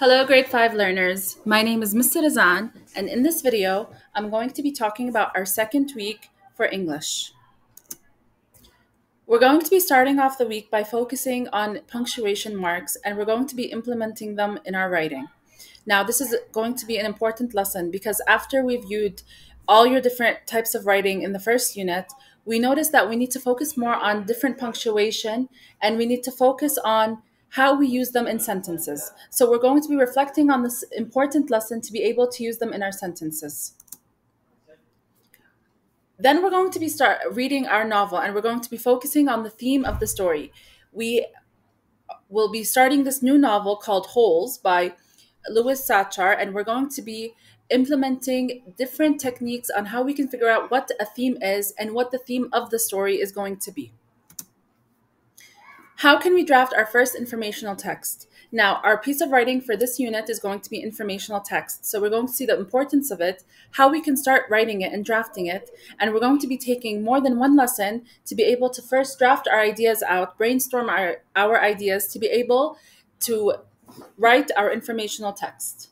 Hello, grade 5 learners. My name is Mr. Razan, and in this video, I'm going to be talking about our second week for English. We're going to be starting off the week by focusing on punctuation marks, and we're going to be implementing them in our writing. Now, this is going to be an important lesson because after we viewed all your different types of writing in the first unit, we noticed that we need to focus more on different punctuation and we need to focus on how we use them in sentences. So we're going to be reflecting on this important lesson to be able to use them in our sentences. Then we're going to be start reading our novel and we're going to be focusing on the theme of the story. We will be starting this new novel called Holes by Louis Sachar and we're going to be implementing different techniques on how we can figure out what a theme is and what the theme of the story is going to be. How can we draft our first informational text? Now, our piece of writing for this unit is going to be informational text. So we're going to see the importance of it, how we can start writing it and drafting it. And we're going to be taking more than one lesson to be able to first draft our ideas out, brainstorm our, our ideas to be able to write our informational text.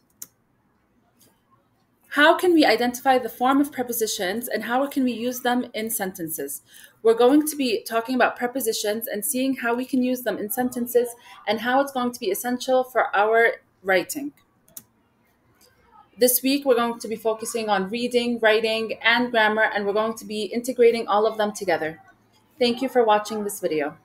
How can we identify the form of prepositions and how can we use them in sentences? We're going to be talking about prepositions and seeing how we can use them in sentences and how it's going to be essential for our writing. This week, we're going to be focusing on reading, writing, and grammar, and we're going to be integrating all of them together. Thank you for watching this video.